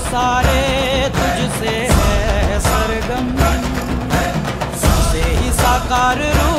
सारे तुझसे है सरगम। से ही साकार रूप